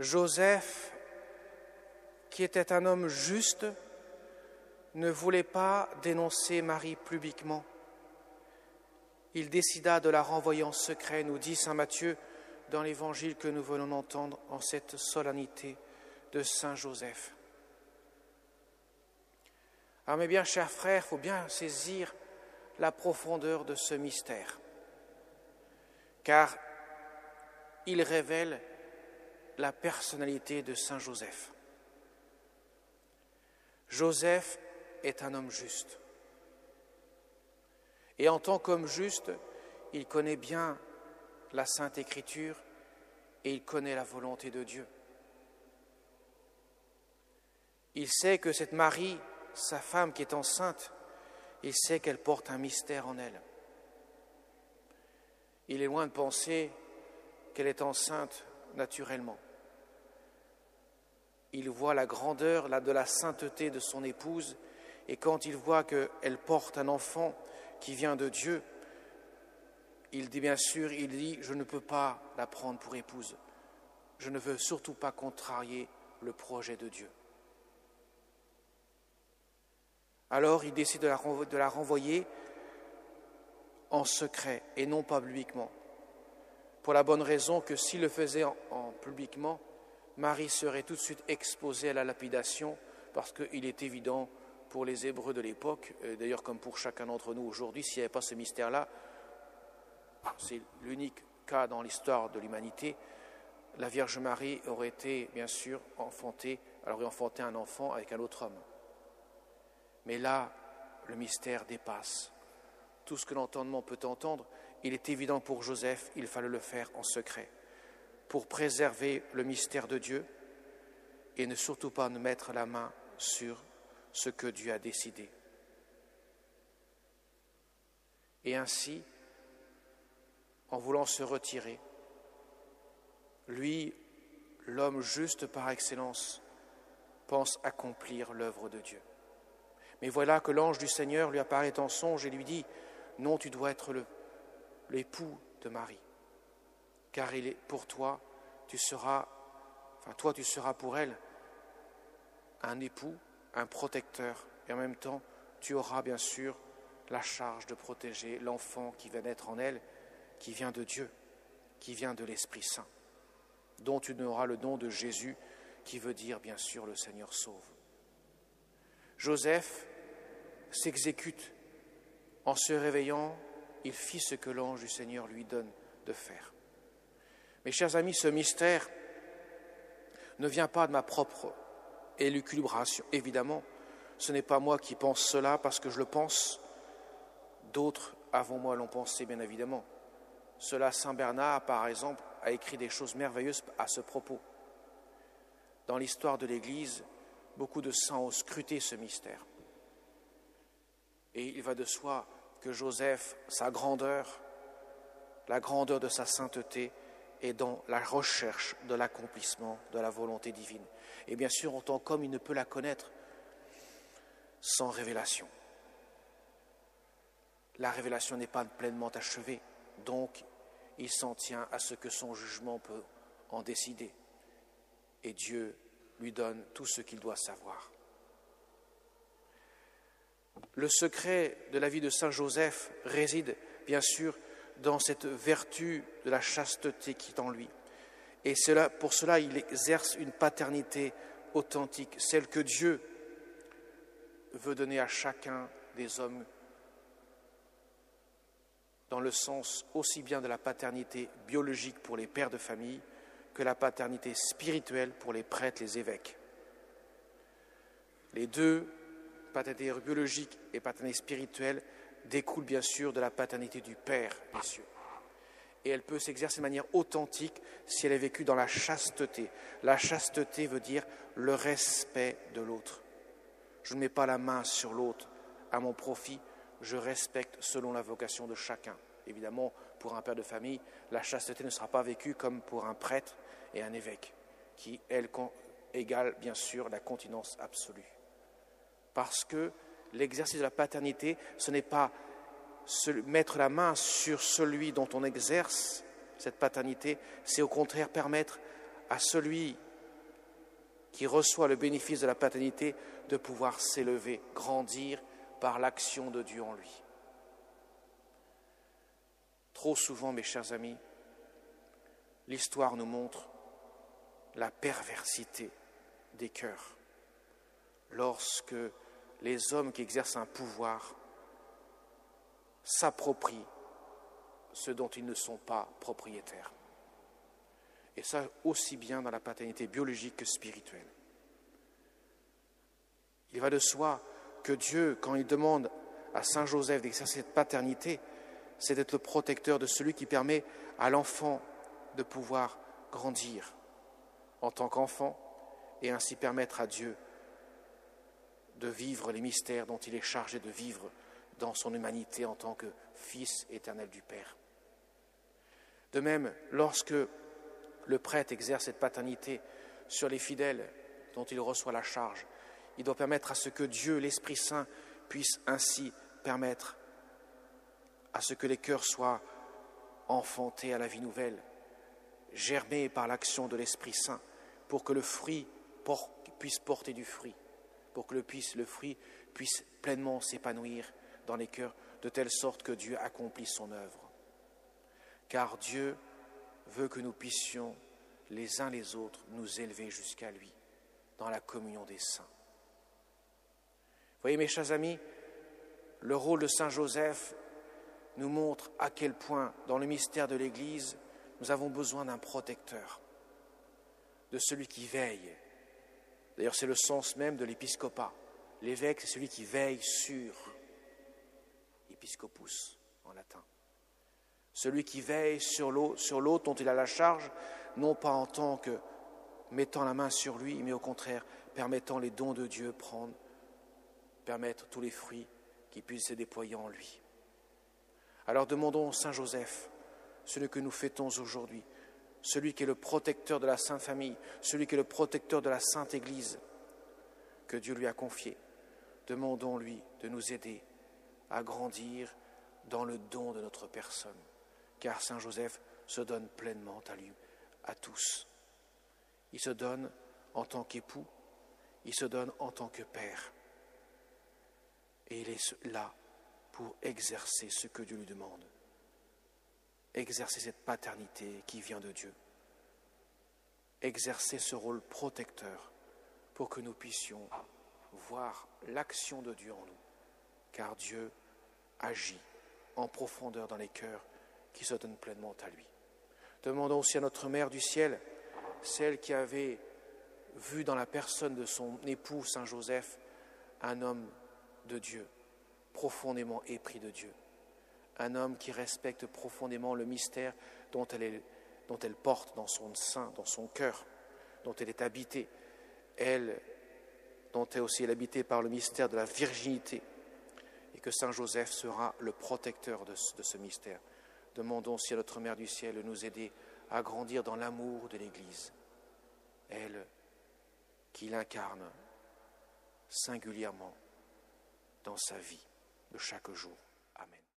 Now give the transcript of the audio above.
Joseph, qui était un homme juste, ne voulait pas dénoncer Marie publiquement. Il décida de la renvoyer en secret, nous dit Saint Matthieu dans l'évangile que nous venons d'entendre en cette solennité de Saint Joseph. Ah mes bien, chers frères, il faut bien saisir la profondeur de ce mystère, car il révèle la personnalité de Saint Joseph. Joseph est un homme juste. Et en tant qu'homme juste, il connaît bien la Sainte Écriture et il connaît la volonté de Dieu. Il sait que cette Marie, sa femme qui est enceinte, il sait qu'elle porte un mystère en elle. Il est loin de penser qu'elle est enceinte naturellement. Il voit la grandeur de la sainteté de son épouse et quand il voit qu'elle porte un enfant qui vient de Dieu, il dit bien sûr, il dit, je ne peux pas la prendre pour épouse. Je ne veux surtout pas contrarier le projet de Dieu. Alors il décide de la, renvoyer en secret et non pas publiquement. Pour la bonne raison que s'il le faisait en publiquement, Marie serait tout de suite exposée à la lapidation parce qu'il est évident pour les Hébreux de l'époque, euh, d'ailleurs comme pour chacun d'entre nous aujourd'hui, s'il n'y avait pas ce mystère-là, c'est l'unique cas dans l'histoire de l'humanité, la Vierge Marie aurait été bien sûr enfantée, elle aurait enfanté un enfant avec un autre homme. Mais là, le mystère dépasse tout ce que l'entendement peut entendre. Il est évident pour Joseph, il fallait le faire en secret, pour préserver le mystère de Dieu et ne surtout pas nous mettre la main sur ce que Dieu a décidé. Et ainsi, en voulant se retirer, lui, l'homme juste par excellence, pense accomplir l'œuvre de Dieu. Mais voilà que l'ange du Seigneur lui apparaît en songe et lui dit, non, tu dois être l'époux de Marie, car il est pour toi, tu seras, enfin toi tu seras pour elle un époux un protecteur. Et en même temps, tu auras bien sûr la charge de protéger l'enfant qui va naître en elle, qui vient de Dieu, qui vient de l'Esprit Saint, dont tu n'auras le nom de Jésus, qui veut dire bien sûr le Seigneur sauve. Joseph s'exécute. En se réveillant, il fit ce que l'ange du Seigneur lui donne de faire. Mes chers amis, ce mystère ne vient pas de ma propre et l'équilibration. Évidemment, ce n'est pas moi qui pense cela parce que je le pense, d'autres avant moi l'ont pensé bien évidemment. Cela, Saint Bernard, par exemple, a écrit des choses merveilleuses à ce propos. Dans l'histoire de l'Église, beaucoup de saints ont scruté ce mystère. Et il va de soi que Joseph, sa grandeur, la grandeur de sa sainteté, est dans la recherche de l'accomplissement de la volonté divine. Et bien sûr, en tant qu'homme, il ne peut la connaître sans révélation. La révélation n'est pas pleinement achevée, donc il s'en tient à ce que son jugement peut en décider. Et Dieu lui donne tout ce qu'il doit savoir. Le secret de la vie de Saint Joseph réside bien sûr dans cette vertu de la chasteté qui est en lui. Et pour cela, il exerce une paternité authentique, celle que Dieu veut donner à chacun des hommes, dans le sens aussi bien de la paternité biologique pour les pères de famille que la paternité spirituelle pour les prêtres, les évêques. Les deux, paternité biologique et paternité spirituelle, découlent bien sûr de la paternité du Père des cieux et elle peut s'exercer de manière authentique si elle est vécue dans la chasteté. La chasteté veut dire le respect de l'autre. Je ne mets pas la main sur l'autre à mon profit, je respecte selon la vocation de chacun. Évidemment, pour un père de famille, la chasteté ne sera pas vécue comme pour un prêtre et un évêque, qui, elle, égale bien sûr la continence absolue. Parce que l'exercice de la paternité, ce n'est pas mettre la main sur celui dont on exerce cette paternité, c'est au contraire permettre à celui qui reçoit le bénéfice de la paternité, de pouvoir s'élever, grandir par l'action de Dieu en lui. Trop souvent, mes chers amis, l'histoire nous montre la perversité des cœurs lorsque les hommes qui exercent un pouvoir s'approprient ce dont ils ne sont pas propriétaires. Et ça aussi bien dans la paternité biologique que spirituelle. Il va de soi que Dieu, quand il demande à Saint Joseph d'exercer cette paternité, c'est d'être le protecteur de celui qui permet à l'enfant de pouvoir grandir en tant qu'enfant et ainsi permettre à Dieu de vivre les mystères dont il est chargé de vivre dans son humanité en tant que Fils éternel du Père. De même, lorsque le prêtre exerce cette paternité sur les fidèles dont il reçoit la charge, il doit permettre à ce que Dieu, l'Esprit Saint, puisse ainsi permettre à ce que les cœurs soient enfantés à la vie nouvelle, germés par l'action de l'Esprit Saint, pour que le fruit puisse porter du fruit, pour que le, le fruit puisse pleinement s'épanouir dans les cœurs, de telle sorte que Dieu accomplisse son œuvre. Car Dieu veut que nous puissions les uns les autres nous élever jusqu'à lui dans la communion des saints. Voyez mes chers amis, le rôle de Saint Joseph nous montre à quel point, dans le mystère de l'Église, nous avons besoin d'un protecteur, de celui qui veille. D'ailleurs, c'est le sens même de l'épiscopat. L'évêque, c'est celui qui veille sur, episcopus en latin. Celui qui veille sur l'autre dont il a la charge, non pas en tant que mettant la main sur lui, mais au contraire permettant les dons de Dieu prendre, permettre tous les fruits qui puissent se déployer en lui. Alors demandons au Saint Joseph, celui que nous fêtons aujourd'hui, celui qui est le protecteur de la Sainte Famille, celui qui est le protecteur de la Sainte Église, que Dieu lui a confié. Demandons-lui de nous aider à grandir dans le don de notre personne, car Saint Joseph se donne pleinement à lui, à tous. Il se donne en tant qu'époux, il se donne en tant que père. Et il est là pour exercer ce que Dieu lui demande. Exercer cette paternité qui vient de Dieu. Exercer ce rôle protecteur pour que nous puissions voir l'action de Dieu en nous. Car Dieu agit en profondeur dans les cœurs qui se donnent pleinement à lui. Demandons aussi à notre Mère du ciel, celle qui avait vu dans la personne de son époux Saint Joseph un homme de Dieu, profondément épris de Dieu, un homme qui respecte profondément le mystère dont elle, porte dans son sein, dans son cœur, dont elle est habitée, elle dont elle aussi est habitée par le mystère de la virginité, et que Saint Joseph sera le protecteur de ce mystère. Demandons si à notre Mère du ciel de nous aider à grandir dans l'amour de l'Église, elle qui l'incarne singulièrement dans sa vie de chaque jour.